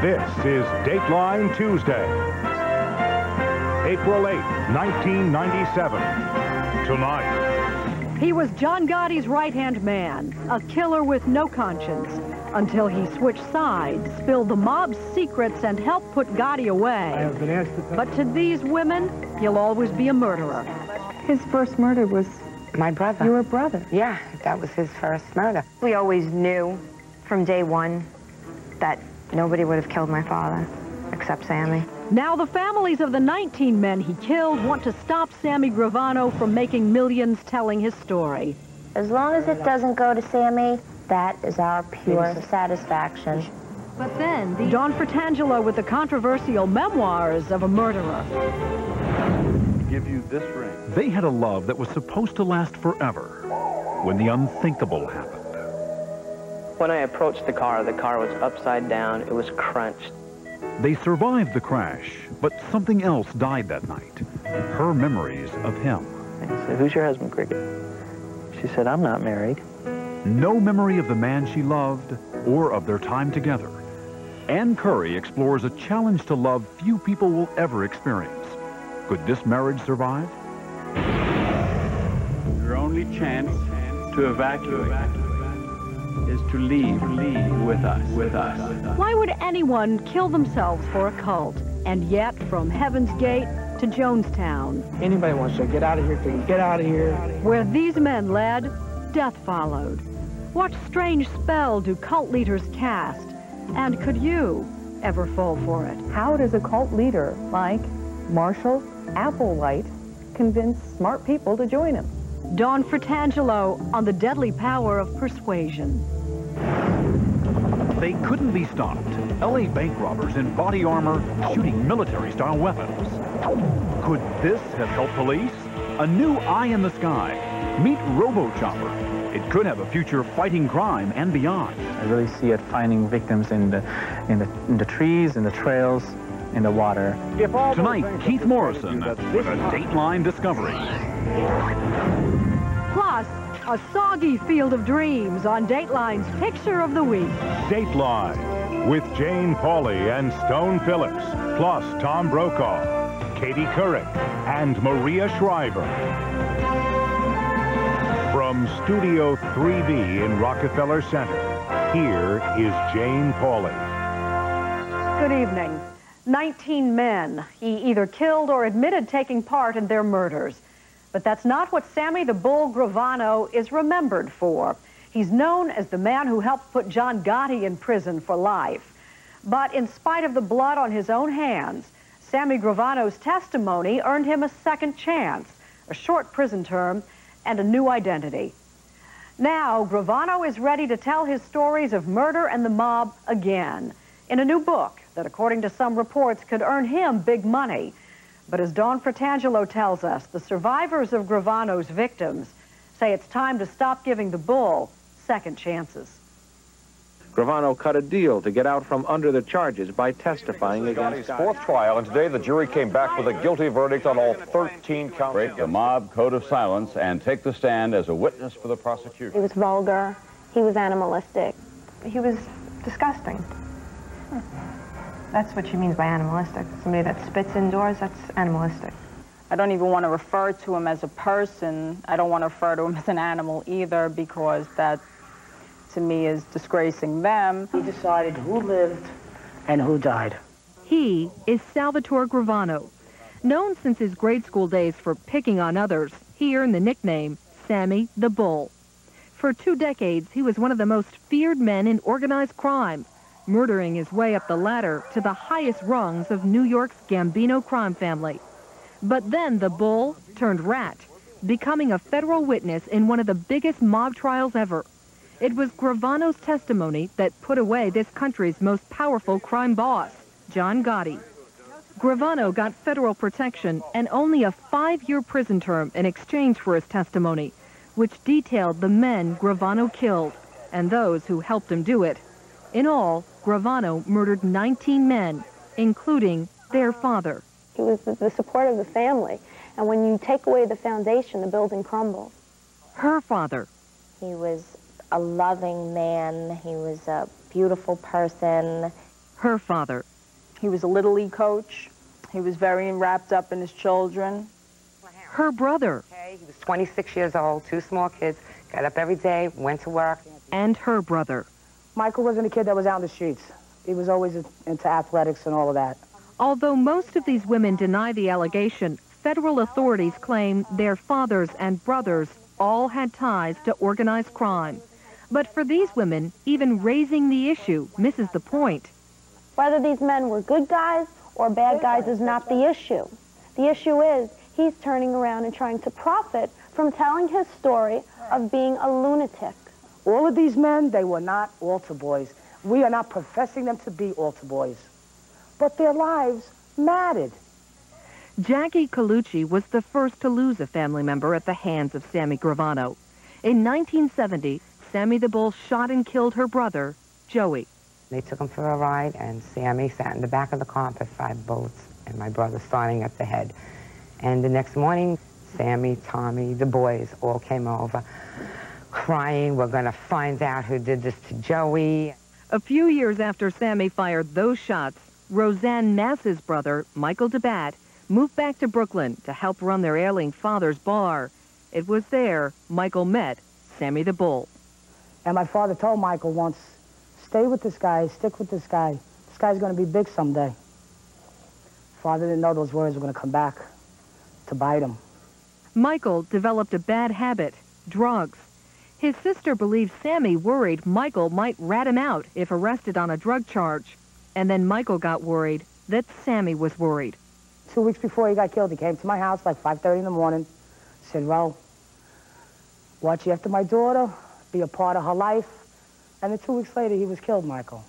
This is Dateline Tuesday, April 8, 1997. Tonight. He was John Gotti's right-hand man, a killer with no conscience, until he switched sides, spilled the mob's secrets, and helped put Gotti away. But to these women, he'll always be a murderer. His first murder was My brother. your brother. Yeah, that was his first murder. We always knew from day one that nobody would have killed my father except Sammy. Now the families of the 19 men he killed want to stop Sammy Gravano from making millions telling his story. As long as it doesn't go to Sammy, that is our pure satisfaction. But then, the Dawn Fratangelo with the controversial memoirs of a murderer. give you this ring. They had a love that was supposed to last forever when the unthinkable happened. When I approached the car, the car was upside down. It was crunched. They survived the crash, but something else died that night. Her memories of him. I said, who's your husband, Cricket? She said, I'm not married. No memory of the man she loved or of their time together. Ann Curry explores a challenge to love few people will ever experience. Could this marriage survive? Your only chance to evacuate is to leave, leave with us, with us. Why would anyone kill themselves for a cult? And yet, from Heaven's Gate to Jonestown, Anybody wants to get out of here can get out of here. where these men led, death followed. What strange spell do cult leaders cast? And could you ever fall for it? How does a cult leader like Marshall Applewhite convince smart people to join him? Dawn Fratangelo on the deadly power of persuasion. They couldn't be stopped. L.A. bank robbers in body armor shooting military-style weapons. Could this have helped police? A new eye in the sky. Meet RoboChopper. It could have a future fighting crime and beyond. I really see it finding victims in the, in the, in the trees, in the trails, in the water. Tonight, Keith Morrison with a Dateline discovery. Plus, a soggy field of dreams on Dateline's Picture of the Week. Dateline with Jane Pauley and Stone Phillips, plus Tom Brokaw, Katie Couric, and Maria Shriver. From Studio 3B in Rockefeller Center, here is Jane Pauley. Good evening. 19 men. He either killed or admitted taking part in their murders. But that's not what Sammy the Bull Gravano is remembered for. He's known as the man who helped put John Gotti in prison for life. But in spite of the blood on his own hands, Sammy Gravano's testimony earned him a second chance, a short prison term, and a new identity. Now, Gravano is ready to tell his stories of murder and the mob again in a new book that, according to some reports, could earn him big money. But as Dawn Fratangelo tells us, the survivors of Gravano's victims say it's time to stop giving the bull second chances. Gravano cut a deal to get out from under the charges by testifying against Gotti's fourth trial, and today the jury came back with a guilty verdict on all 13 counts. Break the mob code of silence and take the stand as a witness for the prosecution. He was vulgar. He was animalistic. He was disgusting. Hmm. That's what she means by animalistic. Somebody that spits indoors, that's animalistic. I don't even want to refer to him as a person. I don't want to refer to him as an animal either because that, to me, is disgracing them. He decided who lived and who died. He is Salvatore Gravano, known since his grade school days for picking on others. He earned the nickname Sammy the Bull. For two decades, he was one of the most feared men in organized crime, murdering his way up the ladder to the highest rungs of New York's Gambino crime family. But then the bull turned rat, becoming a federal witness in one of the biggest mob trials ever. It was Gravano's testimony that put away this country's most powerful crime boss, John Gotti. Gravano got federal protection and only a five-year prison term in exchange for his testimony, which detailed the men Gravano killed and those who helped him do it. In all, Gravano murdered 19 men, including their father. He was the, the support of the family. And when you take away the foundation, the building crumbles. Her father. He was a loving man. He was a beautiful person. her father. He was a Little League coach. He was very wrapped up in his children. Her brother. He was 26 years old, two small kids, got up every day, went to work. And her brother. Michael wasn't a kid that was out in the streets. He was always into athletics and all of that. Although most of these women deny the allegation, federal authorities claim their fathers and brothers all had ties to organized crime. But for these women, even raising the issue misses the point. Whether these men were good guys or bad guys is not the issue. The issue is he's turning around and trying to profit from telling his story of being a lunatic. All of these men, they were not altar boys. We are not professing them to be altar boys. But their lives mattered. Jackie Colucci was the first to lose a family member at the hands of Sammy Gravano. In 1970, Sammy the Bull shot and killed her brother, Joey. They took him for a ride, and Sammy sat in the back of the car for five bullets, and my brother starting at the head. And the next morning, Sammy, Tommy, the boys all came over, crying, we're going to find out who did this to Joey. A few years after Sammy fired those shots, Roseanne Mass's brother, Michael DeBatt, moved back to Brooklyn to help run their ailing father's bar. It was there Michael met Sammy the Bull. And my father told Michael once, stay with this guy, stick with this guy. This guy's going to be big someday. Father didn't know those words were going to come back to bite him. Michael developed a bad habit, drugs. His sister believes Sammy worried Michael might rat him out if arrested on a drug charge. And then Michael got worried that Sammy was worried. Two weeks before he got killed, he came to my house like 5.30 in the morning, said, well, watch after my daughter, be a part of her life. And then two weeks later, he was killed, Michael.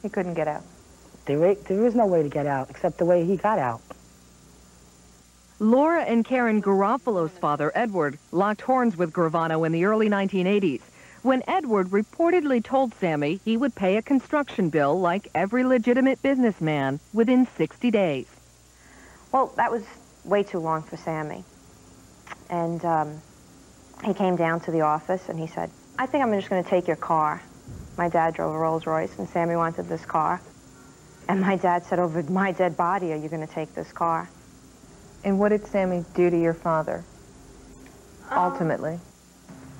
He couldn't get out. There, there is no way to get out except the way he got out. Laura and Karen Garofalo's father, Edward, locked horns with Gravano in the early 1980s when Edward reportedly told Sammy he would pay a construction bill like every legitimate businessman within 60 days. Well, that was way too long for Sammy. And um, he came down to the office and he said, I think I'm just going to take your car. My dad drove a Rolls Royce and Sammy wanted this car. And my dad said, over my dead body, are you going to take this car? And what did Sammy do to your father, um, ultimately?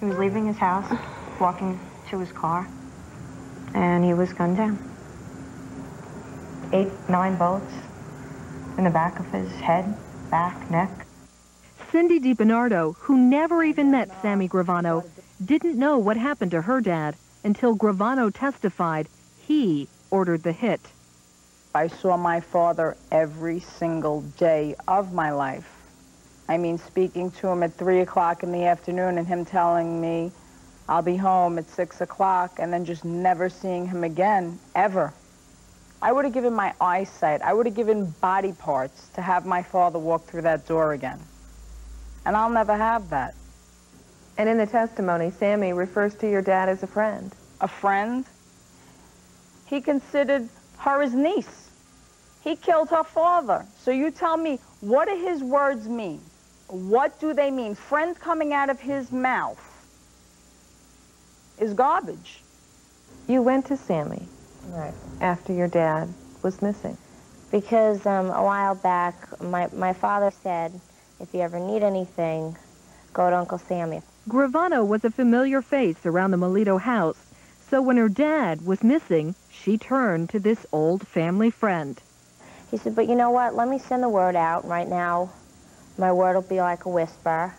He was leaving his house, walking to his car, and he was gunned down. Eight, nine bullets in the back of his head, back, neck. Cindy DiBernardo, who never even met Sammy Gravano, didn't know what happened to her dad until Gravano testified he ordered the hit. I saw my father every single day of my life. I mean, speaking to him at 3 o'clock in the afternoon and him telling me I'll be home at 6 o'clock and then just never seeing him again, ever. I would have given my eyesight, I would have given body parts to have my father walk through that door again. And I'll never have that. And in the testimony, Sammy refers to your dad as a friend. A friend? He considered her his niece. He killed her father. So you tell me, what do his words mean? What do they mean? Friend coming out of his mouth is garbage. You went to Sammy right. after your dad was missing. Because um, a while back, my, my father said, if you ever need anything, go to Uncle Sammy. Gravano was a familiar face around the Milito house, so when her dad was missing, she turned to this old family friend. He said, but you know what? Let me send the word out right now. My word will be like a whisper.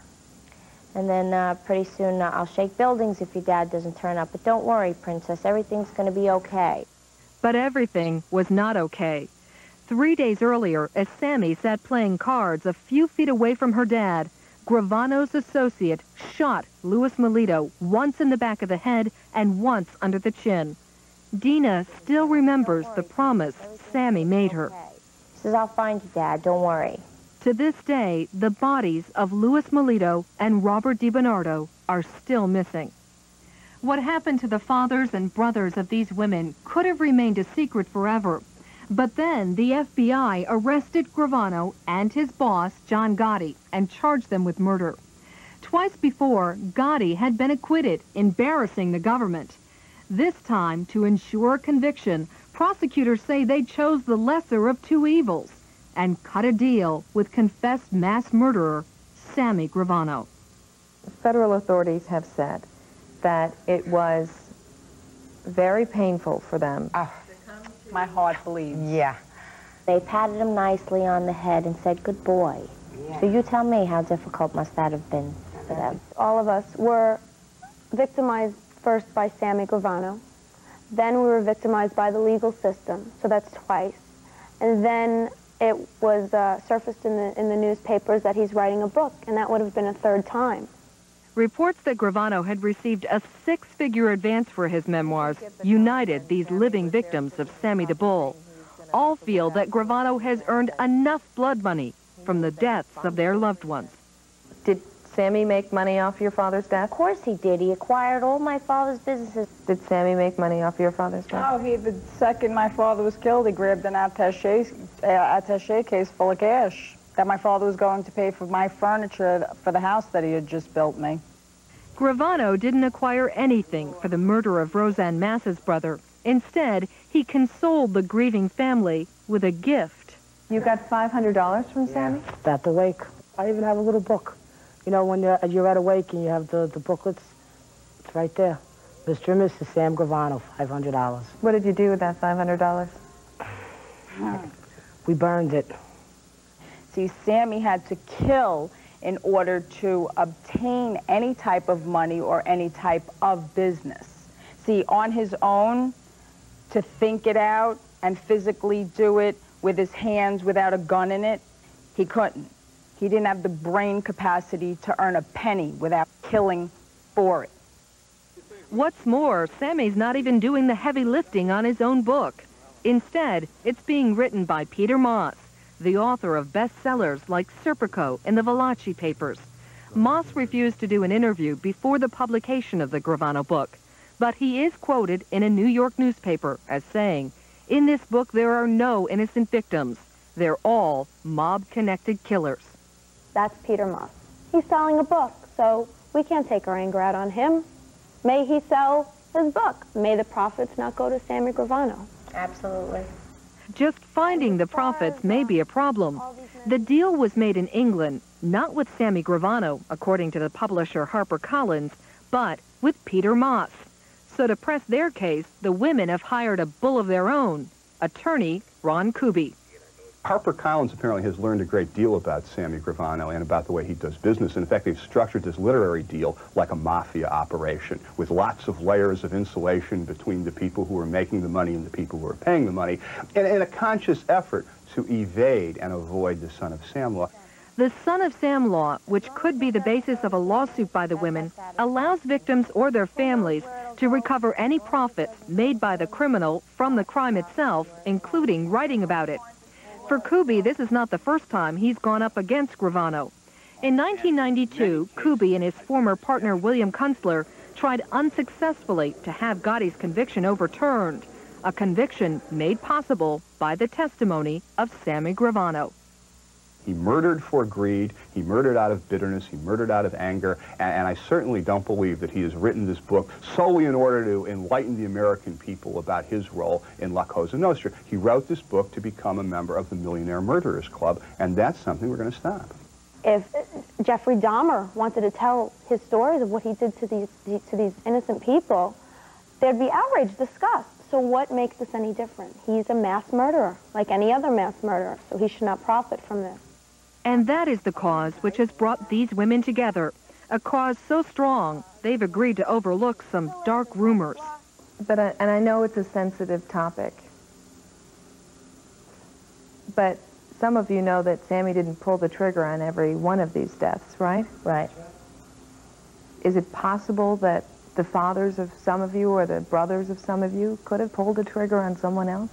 And then uh, pretty soon uh, I'll shake buildings if your dad doesn't turn up. But don't worry, Princess. Everything's going to be okay. But everything was not okay. Three days earlier, as Sammy sat playing cards a few feet away from her dad, Gravano's associate shot Louis Milito once in the back of the head and once under the chin. Dina still remembers the promise Sammy made her. Says, I'll find you, Dad. Don't worry. To this day, the bodies of Louis Milito and Robert DiBernardo are still missing. What happened to the fathers and brothers of these women could have remained a secret forever. But then the FBI arrested Gravano and his boss, John Gotti, and charged them with murder. Twice before, Gotti had been acquitted, embarrassing the government. This time, to ensure conviction, prosecutors say they chose the lesser of two evils and cut a deal with confessed mass murderer Sammy Gravano. Federal authorities have said that it was very painful for them. Ah, my heart bleeds. Yeah. They patted him nicely on the head and said, good boy. So you tell me how difficult must that have been for them? All of us were victimized first by Sammy Gravano. Then we were victimized by the legal system, so that's twice. And then it was uh, surfaced in the, in the newspapers that he's writing a book, and that would have been a third time. Reports that Gravano had received a six-figure advance for his memoirs united these living victims of Sammy the Bull. All feel that Gravano has earned enough blood money from the deaths of their loved ones. Did Sammy make money off your father's death? Of course he did. He acquired all my father's businesses. Did Sammy make money off your father's death? Oh, he, the second my father was killed, he grabbed an attache, uh, attache case full of cash that my father was going to pay for my furniture for the house that he had just built me. Gravano didn't acquire anything for the murder of Roseanne Mass's brother. Instead, he consoled the grieving family with a gift. You got $500 from Sammy? At the wake. I even have a little book. You know, when you're, you're at a wake and you have the, the booklets, it's right there. Mr. and Mrs. Sam Gravano, $500. What did you do with that $500? We burned it. See, Sammy had to kill in order to obtain any type of money or any type of business. See, on his own, to think it out and physically do it with his hands without a gun in it, he couldn't. He didn't have the brain capacity to earn a penny without killing for it. What's more, Sammy's not even doing the heavy lifting on his own book. Instead, it's being written by Peter Maas, the author of bestsellers like Serpico and the Valachi Papers. Maas refused to do an interview before the publication of the Gravano book, but he is quoted in a New York newspaper as saying, in this book there are no innocent victims. They're all mob-connected killers. That's Peter Maas. He's selling a book, so we can't take our anger out on him. May he sell his book. May the profits not go to Sammy Gravano. Absolutely. Just finding the profits may be a problem. The deal was made in England, not with Sammy Gravano, according to the publisher HarperCollins, but with Peter Maas. So to press their case, the women have hired a bull of their own, attorney Ron Kuby. HarperCollins apparently has learned a great deal about Sammy Gravano and about the way he does business. In fact, they've structured this literary deal like a mafia operation with lots of layers of insulation between the people who are making the money and the people who are paying the money, and a conscious effort to evade and avoid the son of Sam law. The son of Sam law, which could be the basis of a lawsuit by the women, allows victims or their families to recover any profits made by the criminal from the crime itself, including writing about it. For Kuby, this is not the first time he's gone up against Gravano. In 1992, Kuby and his former partner William Kunstler tried unsuccessfully to have Gotti's conviction overturned, a conviction made possible by the testimony of Sammy Gravano. He murdered for greed, he murdered out of bitterness, he murdered out of anger, and, and, I certainly don't believe that he has written this book solely in order to enlighten the American people about his role in La Cosa Nostra. He wrote this book to become a member of the Millionaire Murderers Club, and that's something we're going to stop. If uh, Jeffrey Dahmer wanted to tell his stories of what he did to these, to these innocent people, there'd be outrage, disgust. So what makes this any different? He's a mass murderer, like any other mass murderer, so he should not profit from this. And that is the cause which has brought these women together, a cause so strong they've agreed to overlook some dark rumors. But I, and I know it's a sensitive topic, but some of you know that Sammy didn't pull the trigger on every one of these deaths, right? Right. Is it possible that the fathers of some of you or the brothers of some of you could have pulled the trigger on someone else?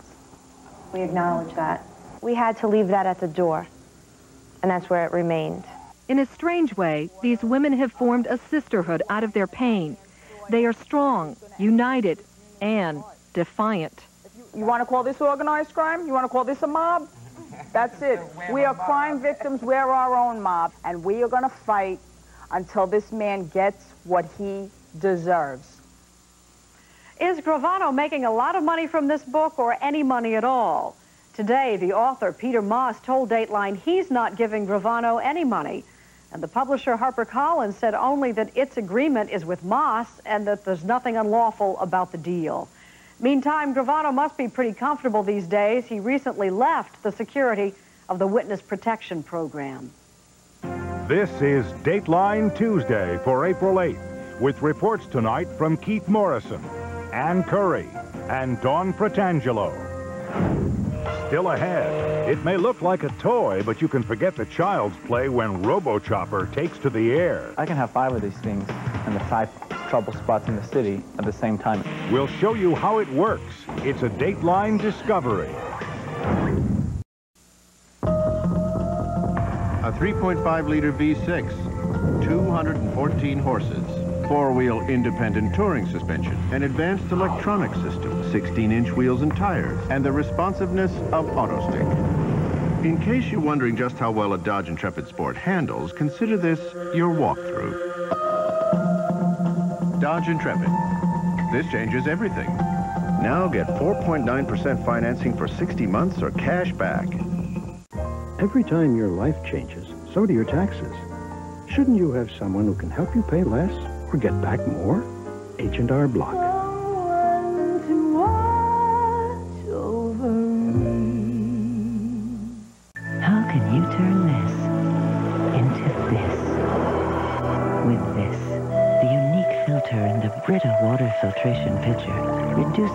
We acknowledge that. We had to leave that at the door, and that's where it remained. In a strange way, these women have formed a sisterhood out of their pain. They are strong, united, and defiant. You want to call this organized crime? You want to call this a mob? That's it. We are crime victims. We're our own mob. And we are going to fight until this man gets what he deserves. Is Gravano making a lot of money from this book or any money at all? Today, the author, Peter Maas, told Dateline he's not giving Gravano any money. And the publisher, HarperCollins, said only that its agreement is with Maas and that there's nothing unlawful about the deal. Meantime, Gravano must be pretty comfortable these days. He recently left the security of the Witness Protection Program. This is Dateline Tuesday for April 8th, with reports tonight from Keith Morrison, Ann Curry, and Dawn Fratangelo. Still ahead, it may look like a toy, but you can forget the child's play when RoboChopper takes to the air. I can have five of these things in the five trouble spots in the city at the same time. We'll show you how it works. It's a Dateline discovery. A 3.5-liter V6, 214 horses, four-wheel independent touring suspension, an advanced electronic system, 16-inch wheels and tires, and the responsiveness of AutoStick. In case you're wondering just how well a Dodge Intrepid Sport handles, consider this your walkthrough. Dodge Intrepid. This changes everything. Now get 4.9% financing for 60 months or cash back. Every time your life changes, so do your taxes. Shouldn't you have someone who can help you pay less or get back more? H&R Block.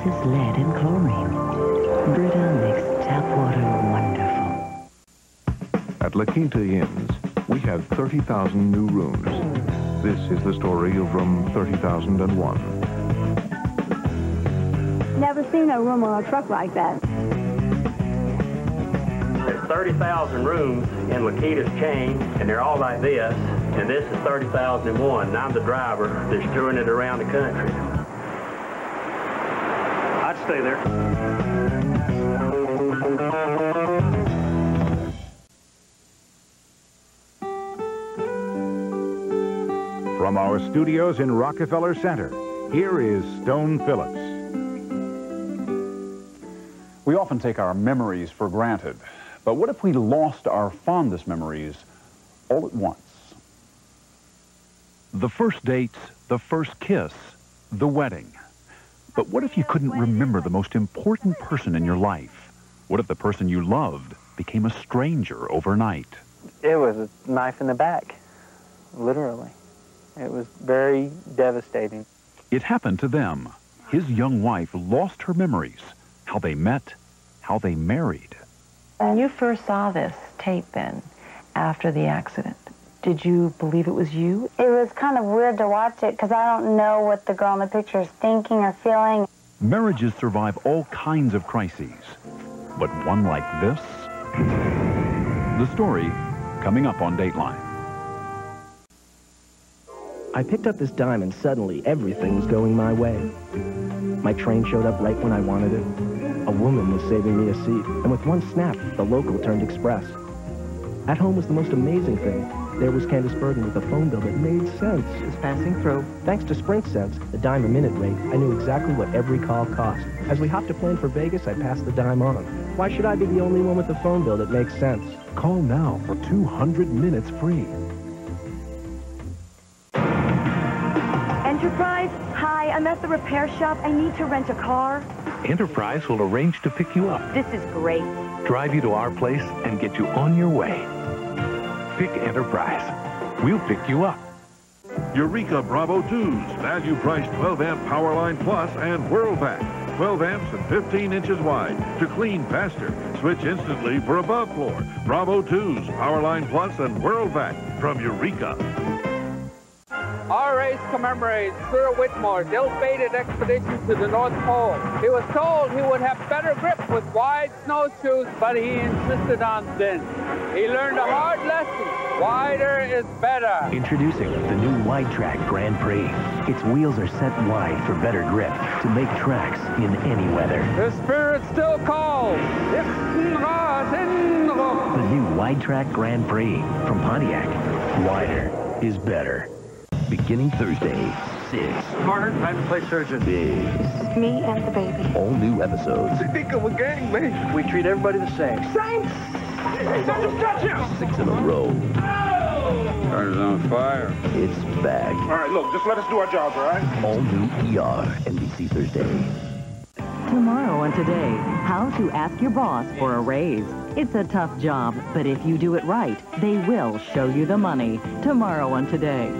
Reduces lead and chlorine. Brita makes tap water wonderful. At La Quinta Inns, we have 30,000 new rooms. This is the story of room 30,001. Never seen a room on a truck like that. There's 30,000 rooms in La Quinta's chain, and they're all like this. And this is 30,001. And I'm the driver that's touring it around the country. I'd stay there. From our studios in Rockefeller Center, here is Stone Phillips. We often take our memories for granted, but what if we lost our fondest memories all at once? The first dates, the first kiss, the wedding. But what if you couldn't remember the most important person in your life? What if the person you loved became a stranger overnight? It was a knife in the back, literally. It was very devastating. It happened to them. His young wife lost her memories, how they met, how they married. When you first saw this tape then, after the accident, did you believe it was you? It was kind of weird to watch it because I don't know what the girl in the picture is thinking or feeling. Marriages survive all kinds of crises, but one like this? The story coming up on Dateline. I picked up this dime and suddenly everything was going my way. My train showed up right when I wanted it. A woman was saving me a seat, and with one snap, the local turned express. At home was the most amazing thing. There was Candice Bergen with a phone bill that made sense. Just passing through. Thanks to Sprint Sense, the dime a minute rate, I knew exactly what every call cost. As we hopped a plane for Vegas, I passed the dime on. Why should I be the only one with a phone bill that makes sense? Call now for 200 minutes free. Enterprise? Hi, I'm at the repair shop. I need to rent a car. Enterprise will arrange to pick you up, This is great. drive you to our place, and get you on your way. Pick Enterprise. We'll pick you up. Eureka Bravo 2s, value priced 12 amp Powerline Plus and Whirlback. 12 amps and 15 inches wide to clean faster. Switch instantly for above floor. Bravo 2s, Powerline Plus and Whirlback from Eureka. Our race commemorates Sir Whitmore's ill-fated expedition to the North Pole. He was told he would have better grip with wide snowshoes, but he insisted on thin. He learned a hard lesson. Wider is better. Introducing the new Wide Track Grand Prix. Its wheels are set wide for better grip to make tracks in any weather. The spirit still calls. The new Wide Track Grand Prix from Pontiac. Wider is better. Beginning Thursday, 6. Carter, time to play surgeon. Big. Me and the baby. All new episodes. Think of a gang, man. We treat everybody the same. Same. Six in a row. Carter's on fire. It's back. All right, look, just let us do our jobs, all right? All new ER, NBC Thursday. Tomorrow on Today, how to ask your boss for a raise. It's a tough job, but if you do it right, they will show you the money. Tomorrow on Today.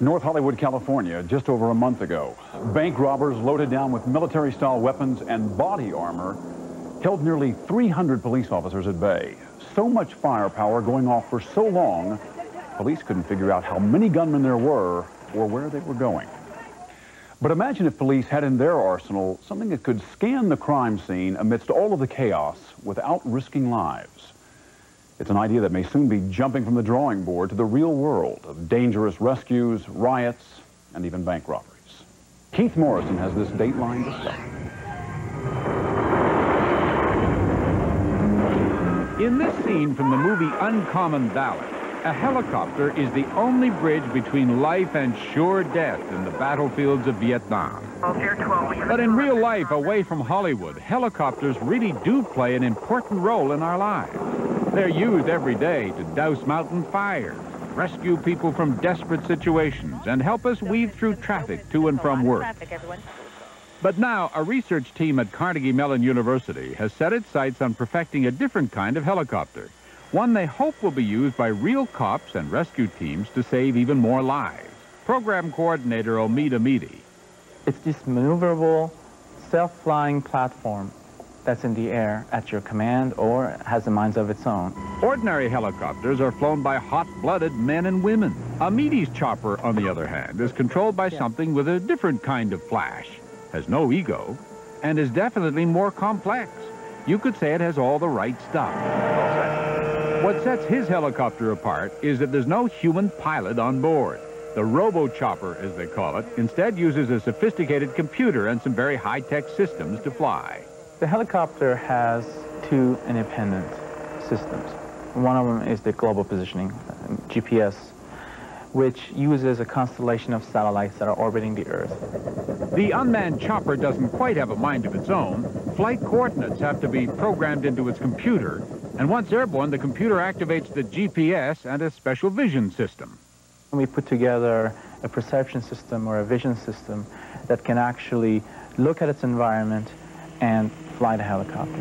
North Hollywood, California, just over a month ago. Bank robbers loaded down with military-style weapons and body armor held nearly 300 police officers at bay. So much firepower going off for so long, police couldn't figure out how many gunmen there were or where they were going. But imagine if police had in their arsenal something that could scan the crime scene amidst all of the chaos without risking lives. It's an idea that may soon be jumping from the drawing board to the real world of dangerous rescues, riots, and even bank robberies. Keith Morrison has this dateline to discovery. In this scene from the movie Uncommon Valor, a helicopter is the only bridge between life and sure death in the battlefields of Vietnam. But in real life, away from Hollywood, helicopters really do play an important role in our lives. They're used every day to douse mountain fires, rescue people from desperate situations, and help us weave through traffic to and from work. But now, a research team at Carnegie Mellon University has set its sights on perfecting a different kind of helicopter, one they hope will be used by real cops and rescue teams to save even more lives. Program Coordinator Omid Amidi. It's this maneuverable, self-flying platform that's in the air at your command or has the minds of its own. Ordinary helicopters are flown by hot-blooded men and women. A Amidi's chopper, on the other hand, is controlled by something with a different kind of flash, has no ego, and is definitely more complex. You could say it has all the right stuff. What sets his helicopter apart is that there's no human pilot on board. The robo-chopper, as they call it, instead uses a sophisticated computer and some very high-tech systems to fly. The helicopter has two independent systems. One of them is the global positioning, GPS, which uses a constellation of satellites that are orbiting the Earth. The unmanned chopper doesn't quite have a mind of its own. Flight coordinates have to be programmed into its computer, and once airborne, the computer activates the GPS and a special vision system. We put together a perception system or a vision system that can actually look at its environment and fly the helicopter.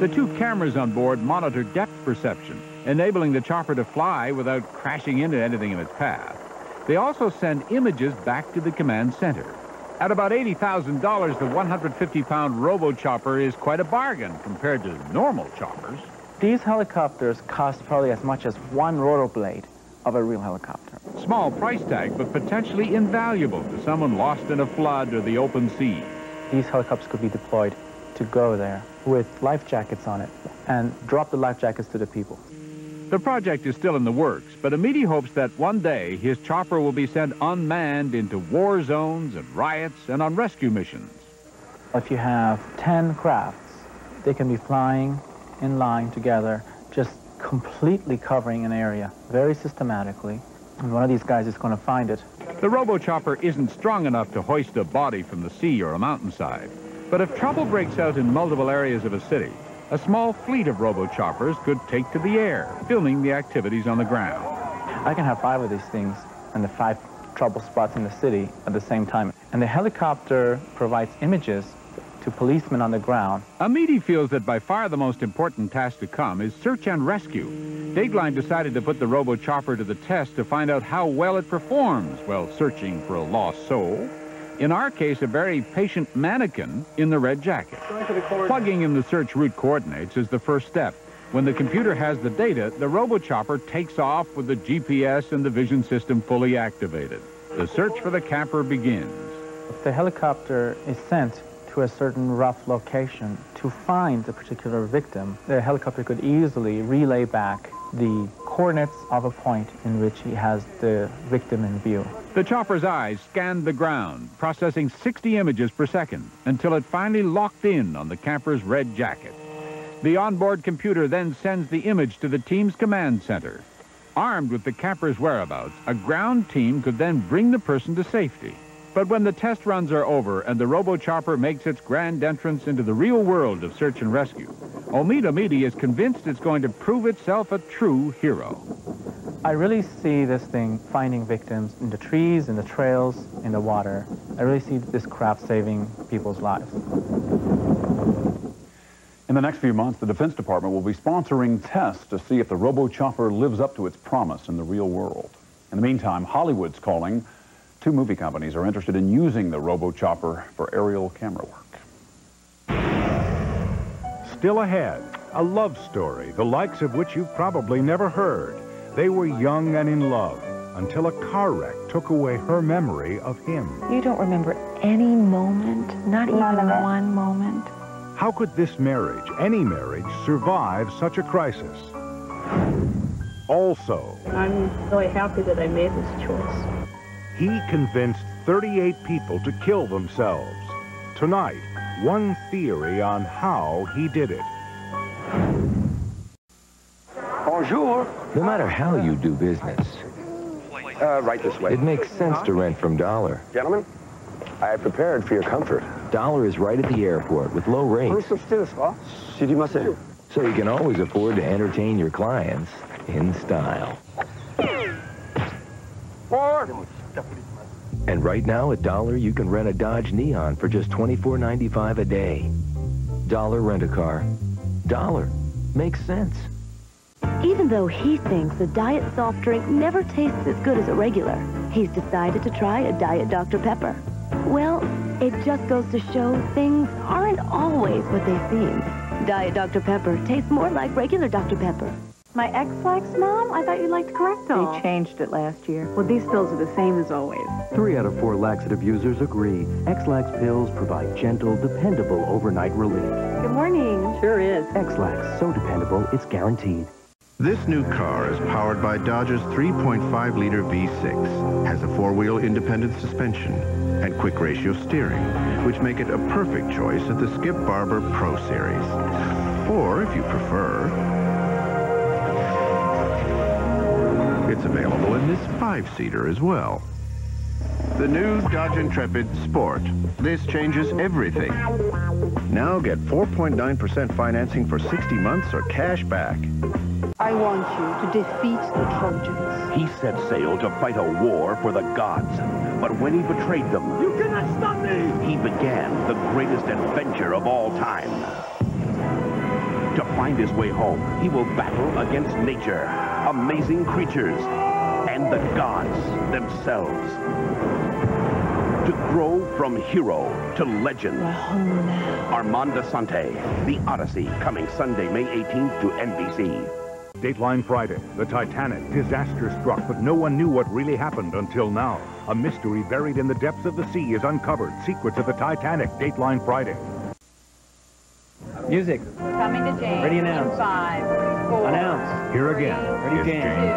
The two cameras on board monitor depth perception, enabling the chopper to fly without crashing into anything in its path. They also send images back to the command center. At about $80,000, the 150-pound robo-chopper is quite a bargain compared to normal choppers. These helicopters cost probably as much as one rotor blade of a real helicopter. Small price tag, but potentially invaluable to someone lost in a flood or the open sea. These helicopters could be deployed to go there with life jackets on it and drop the life jackets to the people. The project is still in the works, but Amidi hopes that one day his chopper will be sent unmanned into war zones and riots and on rescue missions. If you have 10 crafts, they can be flying in line together, just completely covering an area very systematically. And one of these guys is going to find it. The robo-chopper isn't strong enough to hoist a body from the sea or a mountainside. But if trouble breaks out in multiple areas of a city, a small fleet of robo-choppers could take to the air, filming the activities on the ground. I can have five of these things in the five trouble spots in the city at the same time. And the helicopter provides images to policemen on the ground. Amidi feels that by far the most important task to come is search and rescue. Dateline decided to put the robo-chopper to the test to find out how well it performs while searching for a lost soul. In our case, a very patient mannequin in the red jacket. Plugging in the search route coordinates is the first step. When the computer has the data, the robo-chopper takes off with the GPS and the vision system fully activated. The search for the camper begins. If the helicopter is sent to a certain rough location to find a particular victim, the helicopter could easily relay back the coordinates of a point in which he has the victim in view. The chopper's eyes scanned the ground, processing 60 images per second, until it finally locked in on the camper's red jacket. The onboard computer then sends the image to the team's command center. Armed with the camper's whereabouts, a ground team could then bring the person to safety. But when the test runs are over and the robo-chopper makes its grand entrance into the real world of search and rescue, Omid Amidi is convinced it's going to prove itself a true hero. I really see this thing finding victims in the trees, in the trails, in the water. I really see this craft saving people's lives. In the next few months, the Defense Department will be sponsoring tests to see if the robo-chopper lives up to its promise in the real world. In the meantime, Hollywood's calling. Two movie companies are interested in using the robo-chopper for aerial camera work. Still ahead, a love story, the likes of which you've probably never heard. They were young and in love until a car wreck took away her memory of him. You don't remember any moment, not even one moment. How could this marriage, any marriage, survive such a crisis? Also, I'm really happy that I made this choice. He convinced 38 people to kill themselves. Tonight, one theory on how he did it. Bonjour. No matter how you do business, Uh, right this way. it makes sense to rent from Dollar. Gentlemen, I have prepared for your comfort. Dollar is right at the airport with low rates, so you can always afford to entertain your clients in style. And right now at Dollar, you can rent a Dodge Neon for just $24.95 a day. Dollar Rent-A-Car. Dollar. Makes sense. Even though he thinks a diet soft drink never tastes as good as a regular, he's decided to try a Diet Dr. Pepper. Well, it just goes to show things aren't always what they seem. Diet Dr. Pepper tastes more like regular Dr. Pepper. My Ex-Lax, Mom? I thought you liked Correctol. They changed it last year. Well, these pills are the same as always. Three out of four laxative users agree. Ex-Lax pills provide gentle, dependable overnight relief. Good morning. Sure is. Ex-Lax, so dependable, it's guaranteed. This new car is powered by Dodge's 3.5-liter V6, has a four-wheel independent suspension, and quick ratio steering, which make it a perfect choice at the Skip Barber Pro Series. Or, if you prefer, available in this five-seater as well. The new Dodge Intrepid Sport. This changes everything. Now get 4.9% financing for 60 months or cash back. I want you to defeat the Trojans. He set sail to fight a war for the gods. But when he betrayed them... You cannot stop me! He began the greatest adventure of all time. To find his way home, he will battle against nature, amazing creatures, and the gods themselves. To grow from hero to legend. Our home now. Armand Assante, The Odyssey, coming Sunday, May 18th to NBC. Dateline Friday, the Titanic, disaster struck, but no one knew what really happened until now. A mystery buried in the depths of the sea is uncovered. Secrets of the Titanic, Dateline Friday. Music. Coming to James. Ready announce. In five, four, Announce. Here again Ready, is Jane. Jane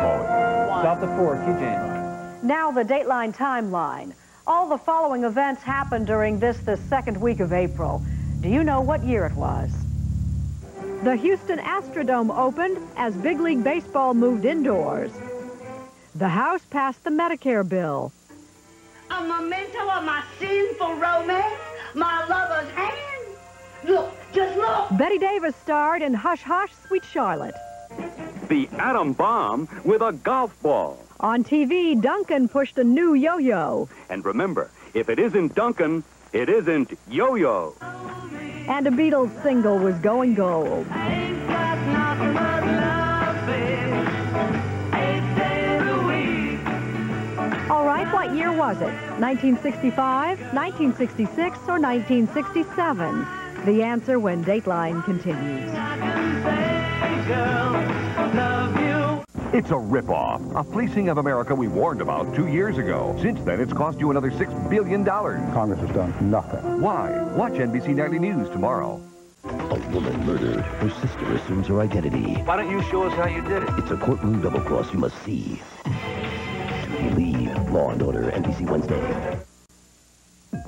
Stop the four. Cue Jane. Now the Dateline timeline. All the following events happened during this, the second week of April. Do you know what year it was? The Houston Astrodome opened as Big League Baseball moved indoors. The House passed the Medicare bill. A memento of my sinful romance, my lover's hand. Look, just look. Bette Davis starred in Hush Hush, Sweet Charlotte. The atom bomb with a golf ball. On TV, Duncan pushed a new yo-yo. And remember, if it isn't Duncan, it isn't Yo-Yo. And a Beatles single was going gold. All right, what year was it? 1965, 1966, or 1967? The answer when Dateline continues. It's a ripoff. A fleecing of America we warned about two years ago. Since then, it's cost you another $6 billion. Congress has done nothing. Why? Watch NBC Nightly News tomorrow. A woman murdered. Her sister assumes her identity. Why don't you show us how you did it? It's a courtroom double cross you must see. To believe. Law and Order, NBC Wednesday.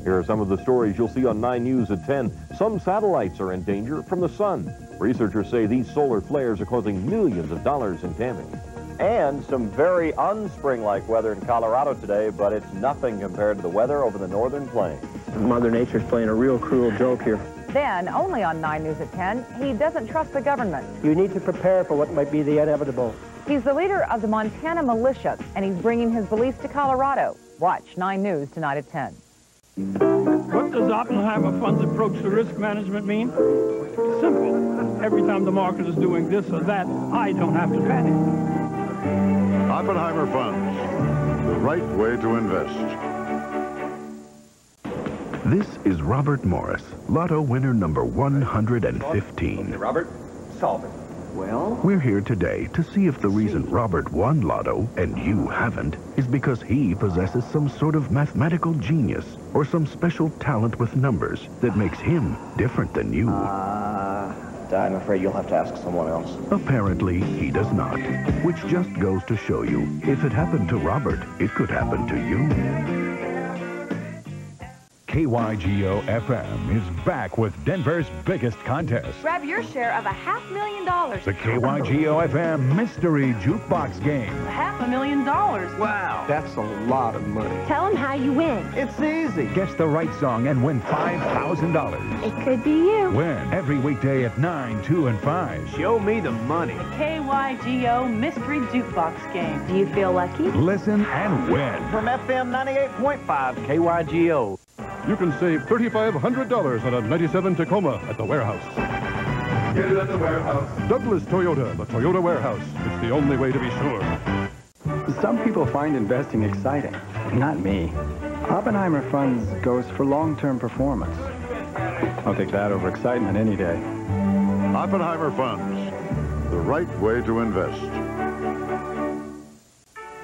Here are some of the stories you'll see on 9 News at 10. Some satellites are in danger from the sun. Researchers say these solar flares are causing millions of dollars in damage. And some very unspring-like weather in Colorado today, but it's nothing compared to the weather over the northern plains. Mother Nature's playing a real cruel joke here. Then, only on 9 News at 10, he doesn't trust the government. You need to prepare for what might be the inevitable. He's the leader of the Montana militia, and he's bringing his beliefs to Colorado. Watch 9 News tonight at 10. What does Oppenheimer Fund's approach to risk management mean? Simple. Every time the market is doing this or that, I don't have to panic. Oppenheimer Funds, the right way to invest. This is Robert Morris, Lotto winner number 115. Okay, Robert, solve it. Well? We're here today to see if the reason Robert won Lotto and you haven't is because he possesses some sort of mathematical genius or some special talent with numbers that makes him different than you. Uh, I'm afraid you'll have to ask someone else. Apparently, he does not, which just goes to show you, if it happened to Robert, it could happen to you. KYGO FM is back with Denver's biggest contest. Grab your share of a half million dollars. The KYGO FM Mystery Jukebox Game. Half a million dollars. Wow. That's a lot of money. Tell them how you win. It's easy. Guess the right song and win $5,000. It could be you. Win every weekday at 9, 2, and 5. Show me the money. The KYGO Mystery Jukebox Game. Do you feel lucky? Listen and win. From FM 98.5 KYGO. You can save $3,500 on a 97 Tacoma at the warehouse. Get it at the warehouse. Douglas Toyota, the Toyota warehouse. It's the only way to be sure. Some people find investing exciting. Not me. Oppenheimer Funds goes for long-term performance. I'll take that over excitement any day. Oppenheimer Funds, the right way to invest.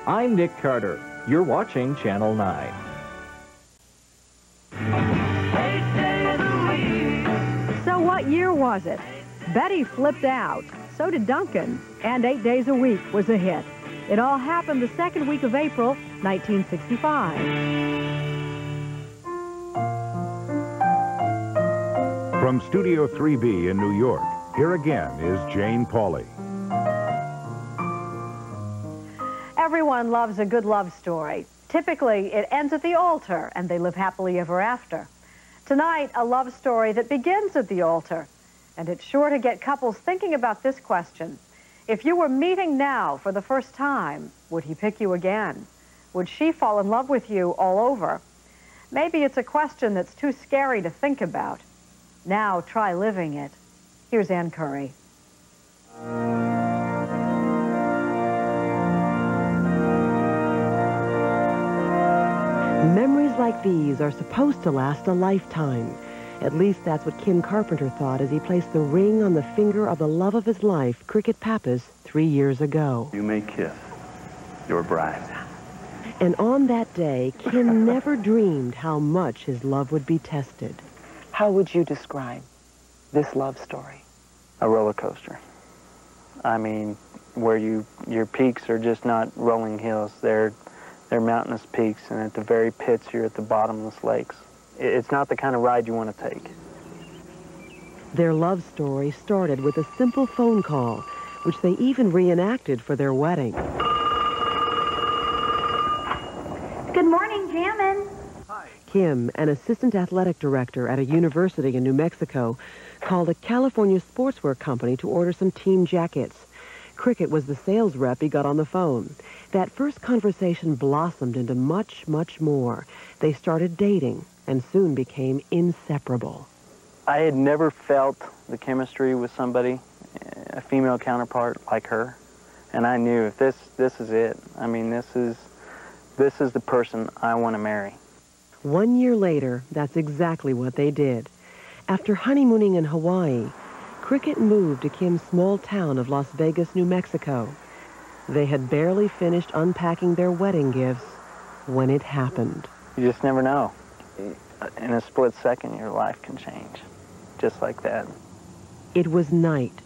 I'm Nick Carter. You're watching Channel 9. What year was it? Betty flipped out. So did Duncan. And Eight Days a Week was a hit. It all happened the second week of April, 1965. From Studio 3B in New York, here again is Jane Pauley. Everyone loves a good love story. Typically, it ends at the altar and they live happily ever after. Tonight, a love story that begins at the altar. And it's sure to get couples thinking about this question. If you were meeting now for the first time, would he pick you again? Would she fall in love with you all over? Maybe it's a question that's too scary to think about. Now try living it. Here's Ann Curry. Like these are supposed to last a lifetime. At least that's what Kim Carpenter thought as he placed the ring on the finger of the love of his life, Cricket Pappas, three years ago. You may kiss your bride. And on that day, Kim never dreamed how much his love would be tested. How would you describe this love story? A roller coaster. I mean, where you your peaks are just not rolling hills. They're they're mountainous peaks, and at the very pits, you're at the bottomless lakes. It's not the kind of ride you want to take. Their love story started with a simple phone call, which they even reenacted for their wedding. Good morning, Jammin'. Hi. Kim, an assistant athletic director at a university in New Mexico, called a California sportswear company to order some team jackets. Cricket was the sales rep he got on the phone. That first conversation blossomed into much, much more. They started dating and soon became inseparable. I had never felt the chemistry with somebody, a female counterpart like her, and I knew if this this is it. I mean, this is this is the person I want to marry. One year later, that's exactly what they did. After honeymooning in Hawaii, Cricket moved to Kim's small town of Las Vegas, New Mexico. They had barely finished unpacking their wedding gifts when it happened. You just never know. In a split second, your life can change, just like that. It was night.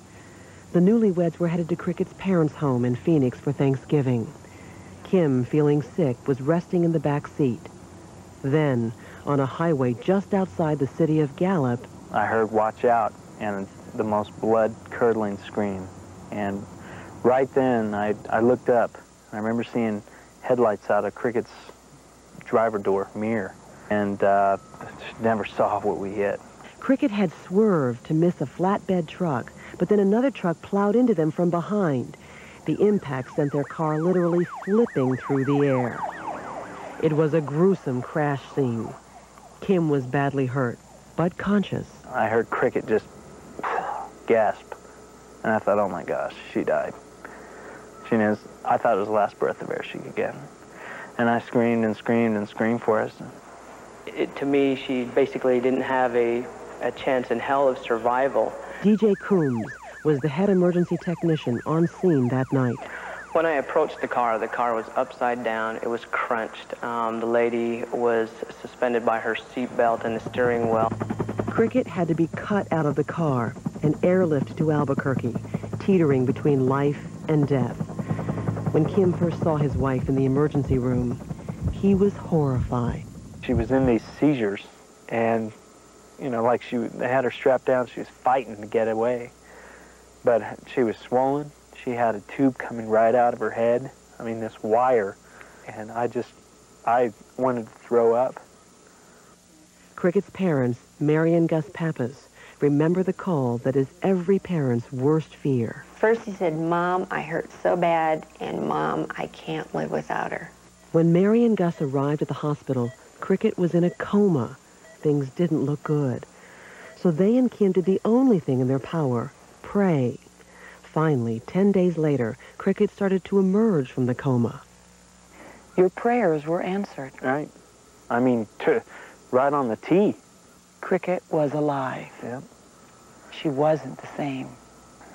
The newlyweds were headed to Cricket's parents' home in Phoenix for Thanksgiving. Kim, feeling sick, was resting in the back seat. Then, on a highway just outside the city of Gallup, I heard watch out and the most blood-curdling scream. And right then, I, I looked up. I remember seeing headlights out of Cricket's driver door mirror, and uh, never saw what we hit. Cricket had swerved to miss a flatbed truck, but then another truck plowed into them from behind. The impact sent their car literally flipping through the air. It was a gruesome crash scene. Kim was badly hurt, but conscious. I heard Cricket just gasp, and I thought, oh my gosh, she died. She knows, I thought it was the last breath of air she could get. And I screamed and screamed and screamed for us. It, to me, she basically didn't have a, a chance in hell of survival. DJ Coombs was the head emergency technician on scene that night. When I approached the car, the car was upside down. It was crunched. Um, the lady was suspended by her seatbelt and the steering wheel. Cricket had to be cut out of the car and airlift to Albuquerque, teetering between life and death. When Kim first saw his wife in the emergency room, he was horrified. She was in these seizures, and, you know, like she, they had her strapped down, she was fighting to get away. But she was swollen. She had a tube coming right out of her head. I mean, this wire. And I just, I wanted to throw up. Cricket's parents, Mary and Gus Pappas, remember the call that is every parent's worst fear. First he said, Mom, I hurt so bad, and Mom, I can't live without her. When Mary and Gus arrived at the hospital, Cricket was in a coma. Things didn't look good. So they and Kim did the only thing in their power, pray. Finally, 10 days later, Cricket started to emerge from the coma. Your prayers were answered. Right. I mean, right on the tee. Cricket was alive. Yep. She wasn't the same.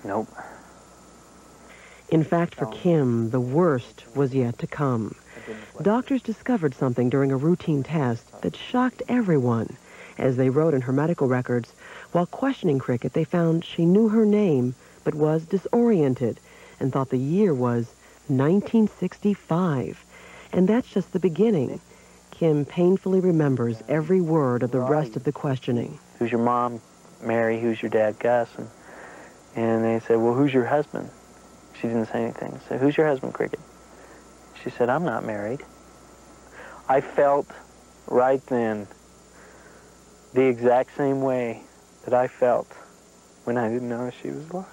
Nope. In fact, for Kim, the worst was yet to come. Doctors discovered something during a routine test that shocked everyone. As they wrote in her medical records, while questioning Cricket, they found she knew her name, but was disoriented and thought the year was 1965. And that's just the beginning. Kim painfully remembers every word of the rest of the questioning. Who's your mom? Mary. Who's your dad? Gus. And, and they said, well, who's your husband? She didn't say anything. So who's your husband, Cricket? She said, I'm not married. I felt right then the exact same way that I felt when I didn't know she was alive.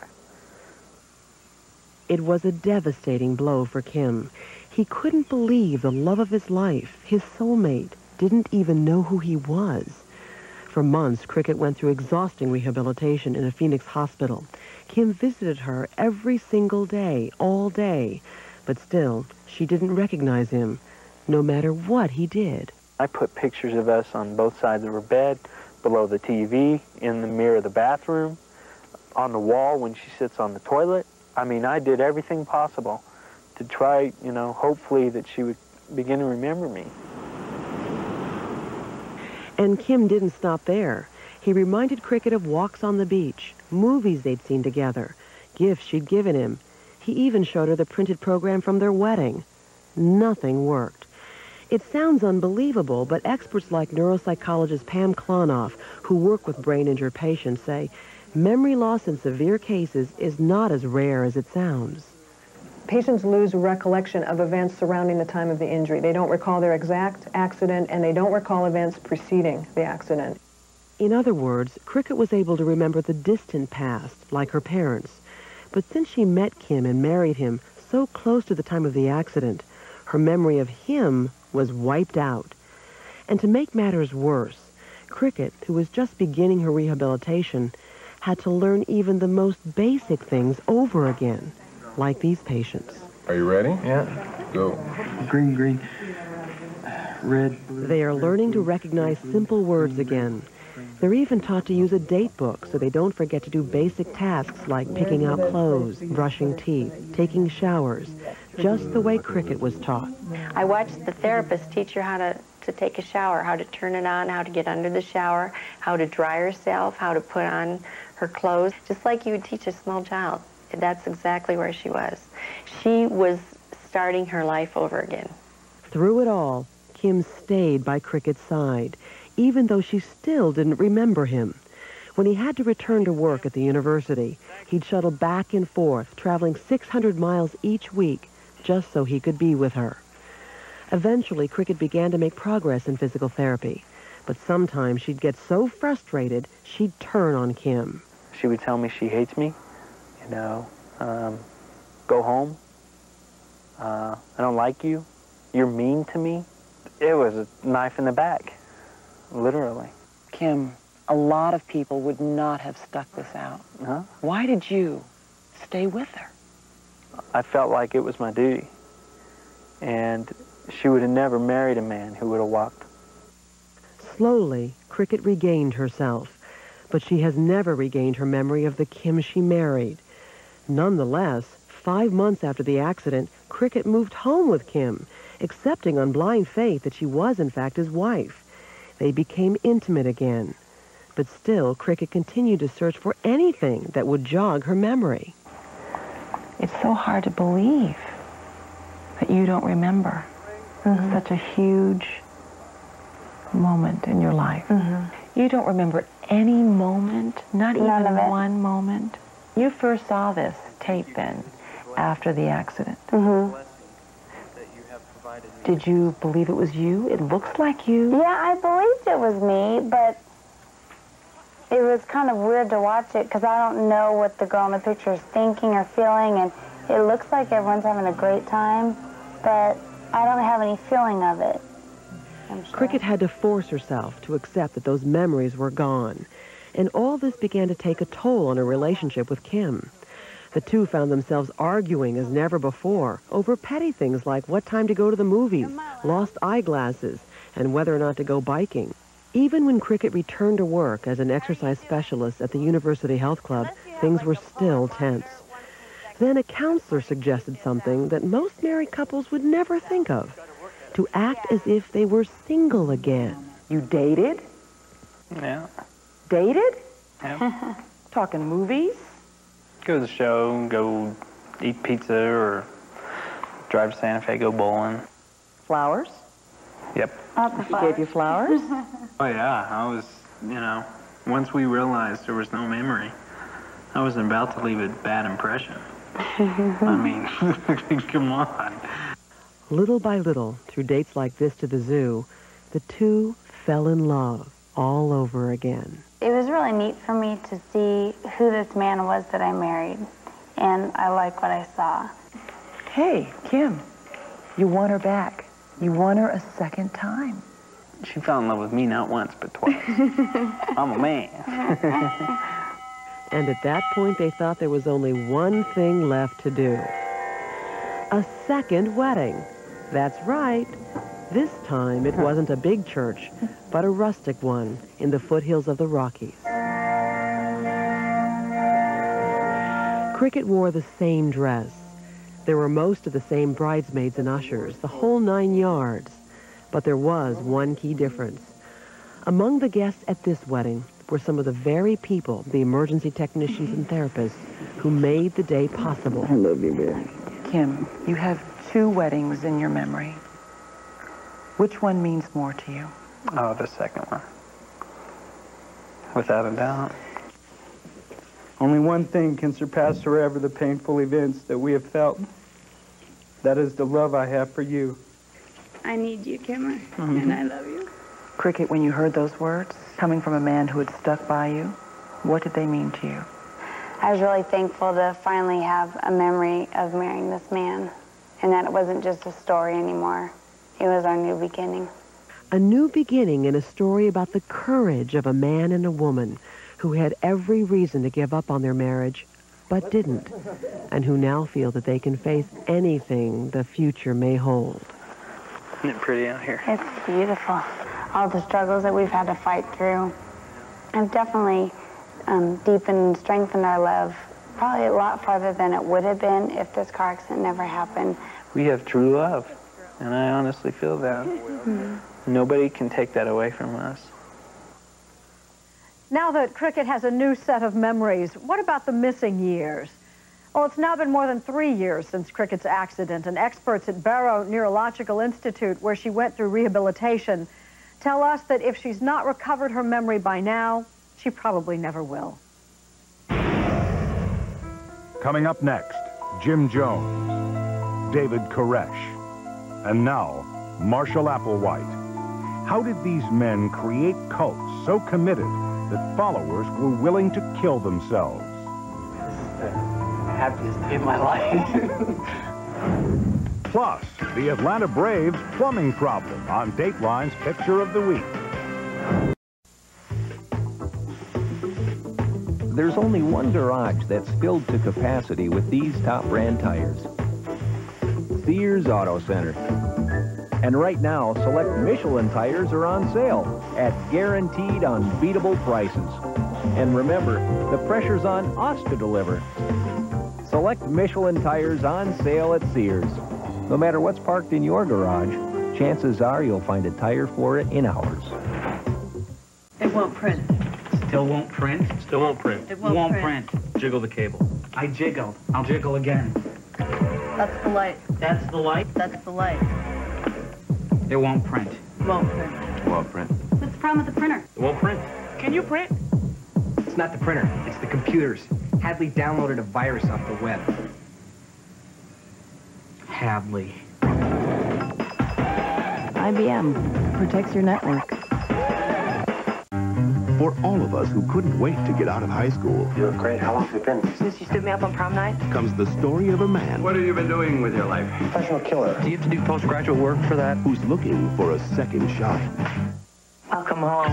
It was a devastating blow for Kim. He couldn't believe the love of his life, his soulmate, didn't even know who he was. For months, Cricket went through exhausting rehabilitation in a Phoenix hospital. Kim visited her every single day, all day. But still, she didn't recognize him, no matter what he did. I put pictures of us on both sides of her bed, below the TV, in the mirror of the bathroom, on the wall when she sits on the toilet. I mean, I did everything possible to try, you know, hopefully that she would begin to remember me. And Kim didn't stop there. He reminded Cricket of walks on the beach, movies they'd seen together, gifts she'd given him. He even showed her the printed program from their wedding. Nothing worked. It sounds unbelievable, but experts like neuropsychologist Pam Klonoff, who work with brain-injured patients, say memory loss in severe cases is not as rare as it sounds. Patients lose recollection of events surrounding the time of the injury. They don't recall their exact accident, and they don't recall events preceding the accident. In other words, Cricket was able to remember the distant past, like her parents. But since she met Kim and married him so close to the time of the accident, her memory of him was wiped out. And to make matters worse, Cricket, who was just beginning her rehabilitation, had to learn even the most basic things over again, like these patients. Are you ready? Yeah. Go. Green, green, red. They are learning to recognize simple words again. They're even taught to use a date book so they don't forget to do basic tasks like picking out clothes, brushing teeth, taking showers, just the way Cricket was taught. I watched the therapist teach her how to, to take a shower, how to turn it on, how to get under the shower, how to dry herself, how to put on her clothes, just like you would teach a small child. That's exactly where she was. She was starting her life over again. Through it all, Kim stayed by Cricket's side, even though she still didn't remember him. When he had to return to work at the university, he'd shuttle back and forth, traveling 600 miles each week just so he could be with her. Eventually, Cricket began to make progress in physical therapy, but sometimes she'd get so frustrated she'd turn on Kim. She would tell me she hates me, you know, um, go home, uh, I don't like you, you're mean to me. It was a knife in the back, literally. Kim, a lot of people would not have stuck this out. Huh? Why did you stay with her? I felt like it was my duty. And she would have never married a man who would have walked. Slowly, Cricket regained herself, but she has never regained her memory of the Kim she married. Nonetheless, five months after the accident, Cricket moved home with Kim, accepting on blind faith that she was in fact his wife. They became intimate again. But still, Cricket continued to search for anything that would jog her memory. It's so hard to believe that you don't remember Mm-hmm. such a huge moment in your life. Mm-hmm. You don't remember any moment, not None even one moment. You first saw this tape then after the accident. Mm-hmm. Did you believe it was you? It looks like you. Yeah, I believed it was me, but it was kind of weird to watch it because I don't know what the girl in the picture is thinking or feeling, and it looks like everyone's having a great time, but I don't have any feeling of it. Cricket had to force herself to accept that those memories were gone. And all this began to take a toll on her relationship with Kim. The two found themselves arguing as never before over petty things like what time to go to the movies, lost eyeglasses, and whether or not to go biking. Even when Cricket returned to work as an exercise specialist at the University Health Club, things were still tense. Then a counselor suggested something that most married couples would never think of, to act as if they were single again. You dated? Yeah. Dated? Yeah. Talking movies? go to the show, go eat pizza, or drive to Santa Fe, go bowling. Flowers? Yep. She gave you flowers? Oh yeah, I was, you know, once we realized there was no memory, I was about to leave a bad impression. I mean, come on. Little by little, through dates like this to the zoo, the two fell in love all over again. It was really neat for me to see who this man was that I married, and I like what I saw. Hey, Kim, you won her back. You won her a second time. She fell in love with me not once, but twice. I'm a man. And at that point, they thought there was only one thing left to do. A second wedding. That's right. This time, it wasn't a big church, but a rustic one in the foothills of the Rockies. Cricket wore the same dress. There were most of the same bridesmaids and ushers, the whole nine yards. But there was one key difference. Among the guests at this wedding were some of the very people, the emergency technicians and therapists, who made the day possible. I love you, man. Kim, you have two weddings in your memory. Which one means more to you? Oh, the second one. Without a doubt. Only one thing can surpass forever the painful events that we have felt. That is the love I have for you. I need you, Kimmer, Mhm. and I love you. Cricket, when you heard those words coming from a man who had stuck by you, what did they mean to you? I was really thankful to finally have a memory of marrying this man, and that it wasn't just a story anymore. It was our new beginning. A new beginning in a story about the courage of a man and a woman who had every reason to give up on their marriage, but didn't, and who now feel that they can face anything the future may hold. Isn't it pretty out here? It's beautiful. All the struggles that we've had to fight through have definitely um, deepened and strengthened our love probably a lot farther than it would have been if this car accident never happened. We have true love, and I honestly feel that. Mm-hmm. Nobody can take that away from us. Now that Cricket has a new set of memories, what about the missing years? Well, it's now been more than three years since Cricket's accident, and experts at Barrow Neurological Institute, where she went through rehabilitation, tell us that if she's not recovered her memory by now, she probably never will. Coming up next, Jim Jones, David Koresh, and now, Marshall Applewhite. How did these men create cults so committed that followers were willing to kill themselves? the happiest day of my life. Plus, the Atlanta Braves plumbing problem on Dateline's Picture of the Week. There's only one garage that's filled to capacity with these top brand tires. Sears Auto Center. And right now, select Michelin tires are on sale at guaranteed unbeatable prices. And remember, the pressure's on us to deliver. Select Michelin tires on sale at Sears. No matter what's parked in your garage, chances are you'll find a tire for it in ours. It won't print. Still won't print? Still won't print. It won't print. Jiggle the cable. I jiggled. I'll jiggle again. That's the light. That's the light? That's the light. It won't print. Won't print. Won't print. What's the problem with the printer? It won't print. Can you print? It's not the printer. It's the computers. Hadley downloaded a virus off the web. Hadley. IBM protects your network. For all of us who couldn't wait to get out of high school, You look great. How long have you been? Since you stood me up on prom night? comes the story of a man What have you been doing with your life? Professional killer. Do you have to do postgraduate work for that? who's looking for a second shot. I'll come home.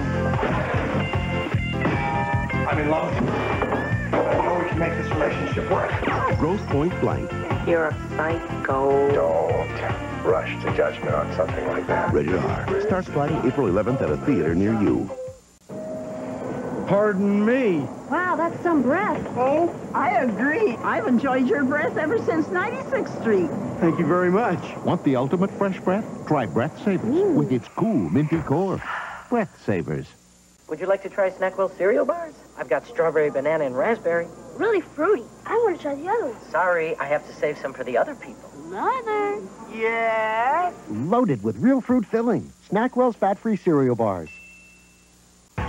I'm in love with you. I know we can make this relationship work. Grosse Pointe Blank, You're a psycho. Don't rush to judgment on something like that. rated R. Starts Friday, April 11th at a theater near you. Pardon me. Wow, that's some breath. Oh, I agree. I've enjoyed your breath ever since 96th Street. Thank you very much. Want the ultimate fresh breath? Try Breath Savers with its cool, minty core. Breath Savers. Would you like to try Snackwell cereal bars? I've got strawberry, banana, and raspberry. Really fruity. I want to try the other ones. Sorry, I have to save some for the other people. Mother. Yes? Loaded with real fruit filling. Snackwell's fat-free cereal bars.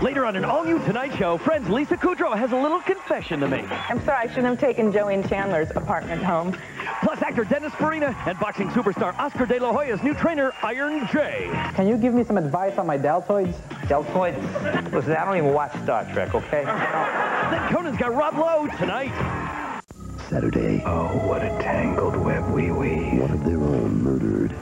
Later on an all-new Tonight Show, friends Lisa Kudrow has a little confession to make. I'm sorry, I shouldn't have taken Joey and Chandler's apartment home. Plus actor Dennis Farina and boxing superstar Oscar De La Hoya's new trainer, Iron J. Can you give me some advice on my deltoids? Deltoids? Listen, I don't even watch Star Trek, okay? then Conan's got Rob Lowe tonight. Saturday. Oh, what a tangled web we weave. One of their own murdered.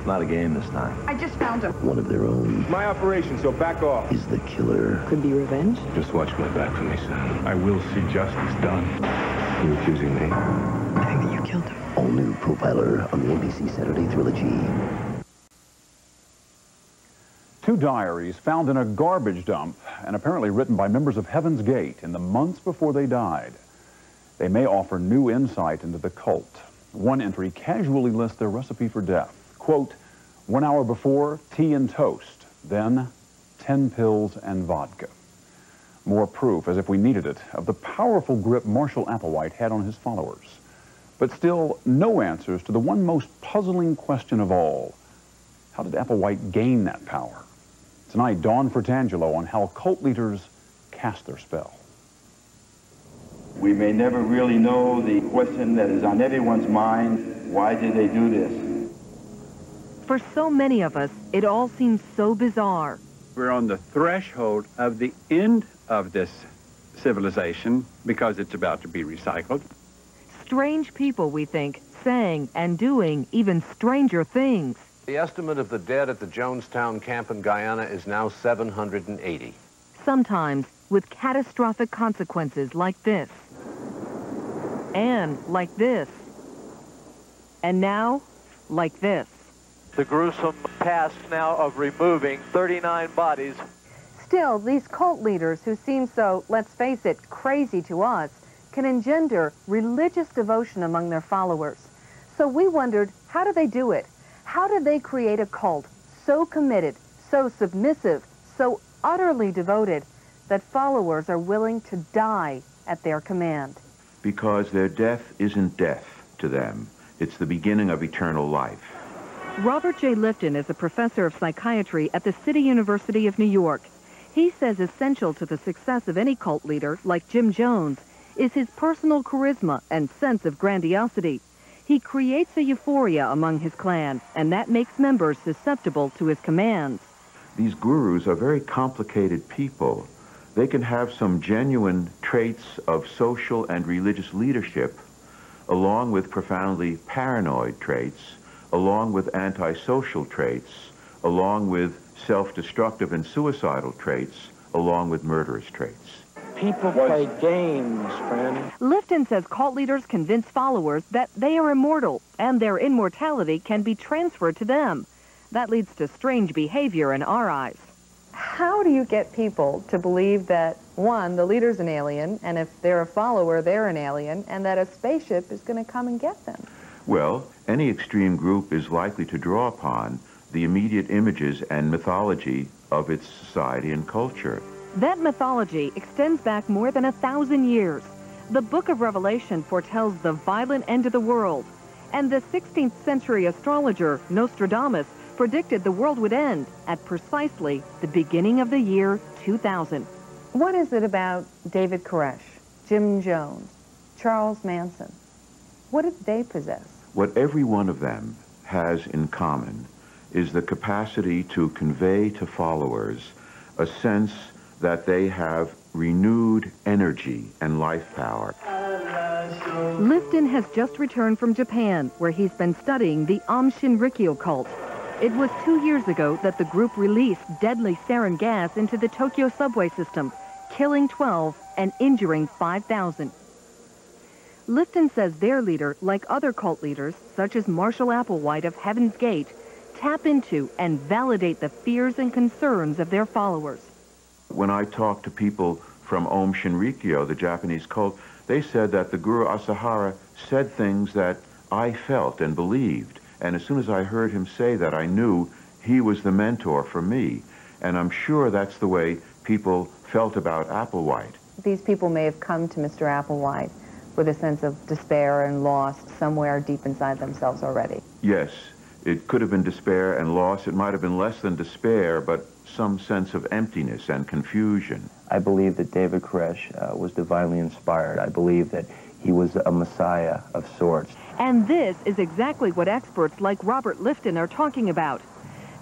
Not a game this time. I just found him. One of their own My operation, so back off. is the killer. Could be revenge. Just watch my back for me, son. I will see justice done. You're accusing me? I think that you killed him. All new Profiler on the NBC Saturday Trilogy. Two diaries found in a garbage dump and apparently written by members of Heaven's Gate in the months before they died. They may offer new insight into the cult. One entry casually lists their recipe for death. Quote, one hour before, tea and toast. Then, 10 pills and vodka. More proof, as if we needed it, of the powerful grip Marshall Applewhite had on his followers. But still, no answers to the one most puzzling question of all. How did Applewhite gain that power? Tonight, Dawn Fratangelo on how cult leaders cast their spell. We may never really know the question that is on everyone's mind. Why did they do this? For so many of us, it all seems so bizarre. We're on the threshold of the end of this civilization because it's about to be recycled. Strange people, we think, saying and doing even stranger things. The estimate of the dead at the Jonestown camp in Guyana is now 780. Sometimes with catastrophic consequences like this. And like this. And now, like this. The gruesome task now of removing 39 bodies. Still, these cult leaders who seem so, let's face it, crazy to us, can engender religious devotion among their followers. So we wondered, how do they do it? How do they create a cult so committed, so submissive, so utterly devoted that followers are willing to die at their command? Because their death isn't death to them. It's the beginning of eternal life. Robert J. Lifton is a professor of psychiatry at the City University of New York. He says essential to the success of any cult leader, like Jim Jones, is his personal charisma and sense of grandiosity. He creates a euphoria among his clan, and that makes members susceptible to his commands. These gurus are very complicated people. They can have some genuine traits of social and religious leadership, along with profoundly paranoid traits, along with antisocial traits, along with self-destructive and suicidal traits, along with murderous traits. People play games, friend. Lifton says cult leaders convince followers that they are immortal and their immortality can be transferred to them. That leads to strange behavior in our eyes. How do you get people to believe that, one, the leader's an alien, and if they're a follower, they're an alien, and that a spaceship is going to come and get them? Well, any extreme group is likely to draw upon the immediate images and mythology of its society and culture. That mythology extends back more than a thousand years. The book of Revelation foretells the violent end of the world, and the 16th century astrologer Nostradamus predicted the world would end at precisely the beginning of the year 2000. What is it about David Koresh, Jim Jones, Charles Manson? What did they possess? What every one of them has in common is the capacity to convey to followers a sense that they have renewed energy and life power. Lifton has just returned from Japan, where he's been studying the Aum Shinrikyo cult. It was two years ago that the group released deadly sarin gas into the Tokyo subway system, killing 12 and injuring 5,000. Lifton says their leader, like other cult leaders, such as Marshall Applewhite of Heaven's Gate, tap into and validate the fears and concerns of their followers. When I talked to people from Aum Shinrikyo, the Japanese cult, they said that the Guru Asahara said things that I felt and believed. And as soon as I heard him say that, I knew he was the mentor for me. And I'm sure that's the way people felt about Applewhite. These people may have come to Mr. Applewhite with a sense of despair and loss somewhere deep inside themselves already. Yes, it could have been despair and loss. It might have been less than despair, but some sense of emptiness and confusion. I believe that David Koresh uh, was divinely inspired. I believe that he was a messiah of sorts. And this is exactly what experts like Robert Lifton are talking about.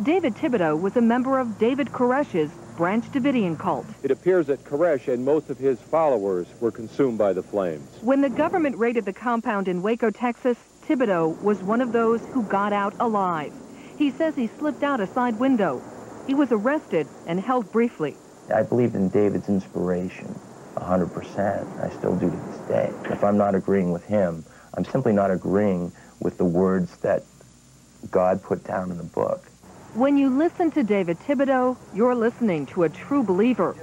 David Thibodeau was a member of David Koresh's Branch Davidian cult. It appears that Koresh and most of his followers were consumed by the flames. When the government raided the compound in Waco, Texas, Thibodeau was one of those who got out alive. He says he slipped out a side window. He was arrested and held briefly. I believed in David's inspiration 100%. I still do to this day. If I'm not agreeing with him, I'm simply not agreeing with the words that God put down in the book. When you listen to David Thibodeau, you're listening to a true believer,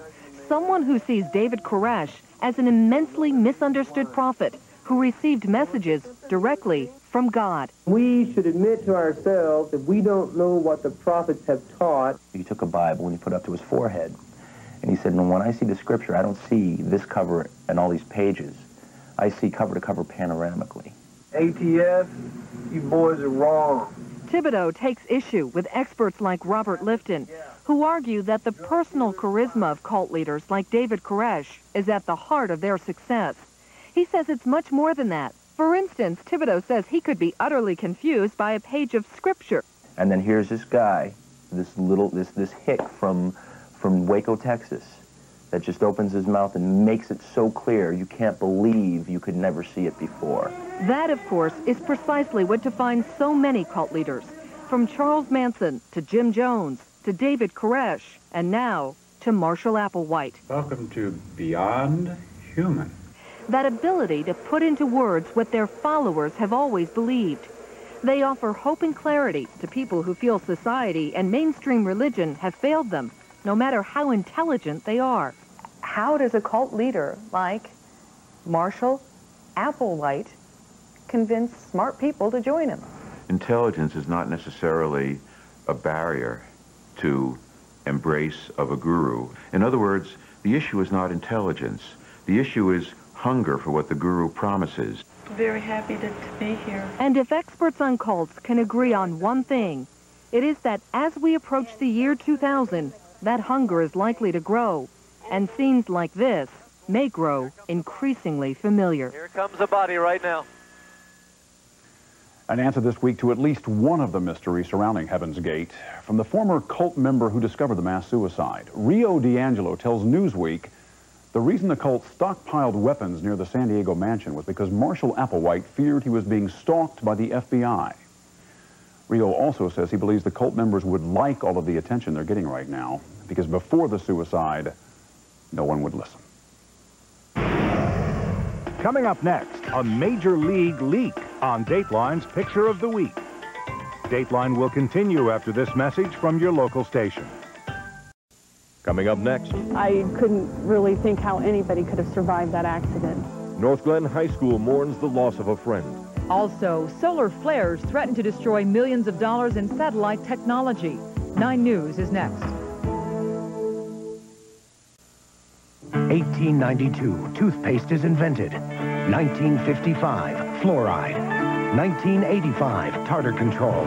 someone who sees David Koresh as an immensely misunderstood prophet who received messages directly from God. We should admit to ourselves that we don't know what the prophets have taught. He took a Bible and he put it up to his forehead. And he said, no, when I see the scripture, I don't see this cover and all these pages. I see cover to cover panoramically. ATF, you boys are wrong. Thibodeau takes issue with experts like Robert Lifton, who argue that the personal charisma of cult leaders like David Koresh is at the heart of their success. He says it's much more than that. For instance, Thibodeau says he could be utterly confused by a page of scripture. And then here's this guy, this little, this, this hick from, from Waco, Texas, that just opens his mouth and makes it so clear you can't believe you could never see it before. That, of course, is precisely what defines so many cult leaders, from Charles Manson to Jim Jones to David Koresh, and now to Marshall Applewhite. Welcome to Beyond Human. That ability to put into words what their followers have always believed. They offer hope and clarity to people who feel society and mainstream religion have failed them, no matter how intelligent they are. How does a cult leader like Marshall Applewhite convince smart people to join him? Intelligence is not necessarily a barrier to embrace of a guru. In other words, the issue is not intelligence. The issue is hunger for what the guru promises. Very happy to, to be here. And if experts on cults can agree on one thing, it is that as we approach the year 2000, that hunger is likely to grow, and scenes like this may grow increasingly familiar. Here comes a body right now. An answer this week to at least one of the mysteries surrounding Heaven's Gate from the former cult member who discovered the mass suicide. Rio DiAngelo tells Newsweek the reason the cult stockpiled weapons near the San Diego mansion was because Marshall Applewhite feared he was being stalked by the FBI. Rio also says he believes the cult members would like all of the attention they're getting right now because before the suicide, no one would listen. Coming up next, a major league leak on Dateline's Picture of the Week. Dateline will continue after this message from your local station. Coming up next, I couldn't really think how anybody could have survived that accident. Northglenn High School mourns the loss of a friend. Also, solar flares threaten to destroy millions of dollars in satellite technology. Nine News is next. 1892, toothpaste is invented. 1955, fluoride. 1985, tartar control.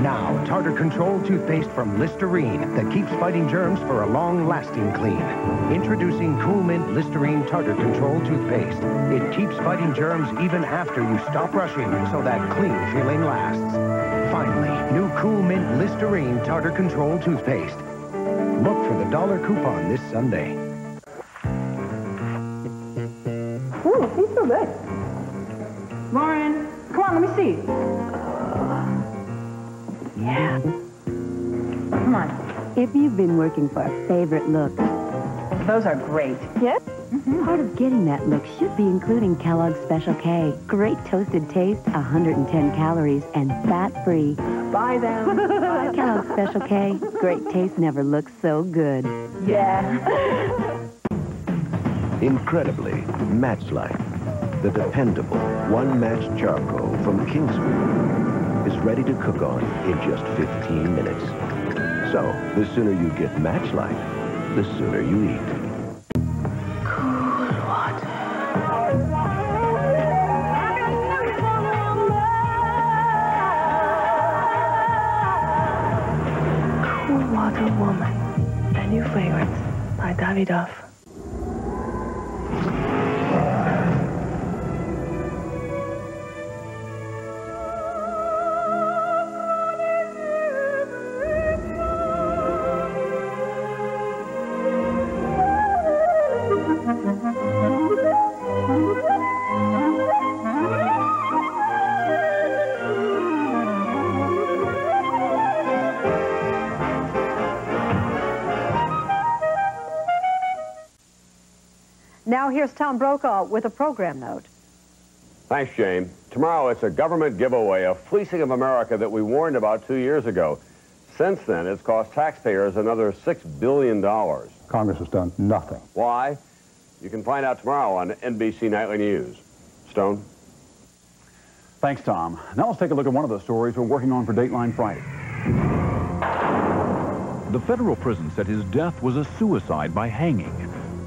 Now, tartar control toothpaste from Listerine that keeps fighting germs for a long-lasting clean. Introducing Cool Mint Listerine Tartar Control toothpaste. It keeps fighting germs even after you stop brushing, so that clean feeling lasts. Finally, new Cool Mint Listerine Tartar Control toothpaste. Look for the dollar coupon this Sunday. Ooh, he's so good. Lauren, come on, let me see. Yeah. Come on. If you've been working for a favorite look, those are great. Yep. Mm-hmm. Part of getting that look should be including Kellogg's Special K. Great toasted taste, 110 calories, and fat-free. Buy them. Kellogg's Special K. Great taste never looks so good. Yeah. Incredibly, Matchlight, the dependable one-match charcoal from Kingsford, is ready to cook on in just 15 minutes. So, the sooner you get Matchlight, the sooner you eat. Cool Water Woman, a new by Davidoff. Here's Tom Brokaw with a program note. Thanks, Jane. Tomorrow it's a government giveaway, a fleecing of America that we warned about two years ago. Since then, it's cost taxpayers another $6 billion. Congress has done nothing. Why? You can find out tomorrow on NBC Nightly News. Stone? Thanks, Tom. Now let's take a look at one of the stories we're working on for Dateline Friday. The federal prison said his death was a suicide by hanging,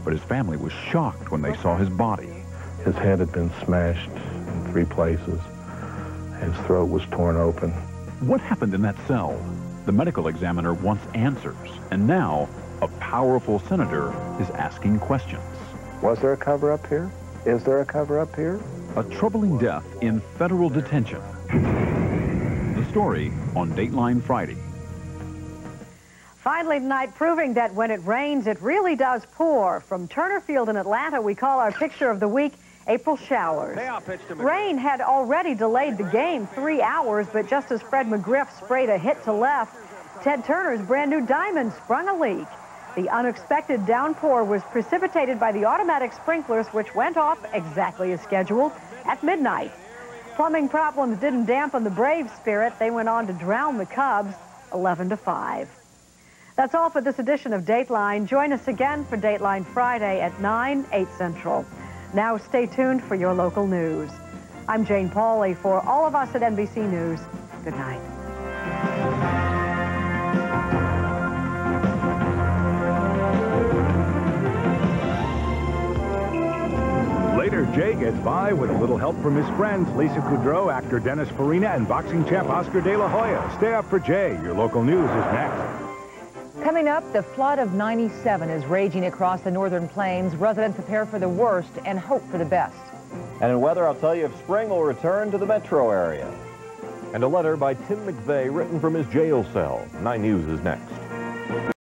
but his family was shocked when they saw his body. His head had been smashed in three places. His throat was torn open. What happened in that cell? The medical examiner wants answers, and now a powerful senator is asking questions. Was there a cover-up here? Is there a cover-up here? A troubling death in federal detention. The story on Dateline Friday. Finally tonight, proving that when it rains, it really does pour. From Turner Field in Atlanta, we call our picture of the week April showers. Rain had already delayed the game three hours, but just as Fred McGriff sprayed a hit to left, Ted Turner's brand new diamond sprung a leak. The unexpected downpour was precipitated by the automatic sprinklers, which went off exactly as scheduled at midnight. Plumbing problems didn't dampen the Braves' spirit. They went on to drown the Cubs 11 to 5. That's all for this edition of Dateline. Join us again for Dateline Friday at 9, 8 Central. Now stay tuned for your local news. I'm Jane Pauley. For all of us at NBC News, good night. Later, Jay gets by with a little help from his friends, Lisa Kudrow, actor Dennis Farina, and boxing champ Oscar De La Hoya. Stay up for Jay. Your local news is next. Coming up, the flood of 97 is raging across the northern plains. Residents prepare for the worst and hope for the best. And in weather, I'll tell you if spring will return to the metro area. And a letter by Tim McVeigh written from his jail cell. 9 News is next.